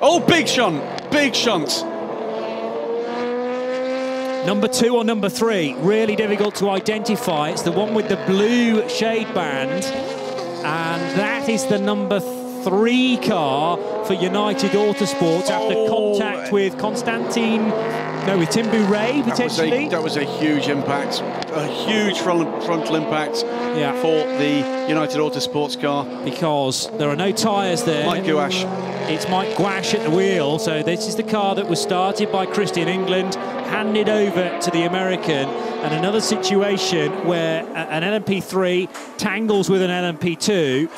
Oh, big shunt, big shunt. Number two or number three, really difficult to identify. It's the one with the blue shade band, and that is the number three car for United Autosports after Oh. contact with Constantine, no, with Tim Ray That was, a, potentially. that was a huge impact, a huge front, frontal impact Yeah. for the United Autosports car. because there are no tyres there. Mike Guasch. It's Mike Guasch at the wheel. So this is the car that was started by Christian England, handed over to the American, and another situation where an LMP3 tangles with an LMP2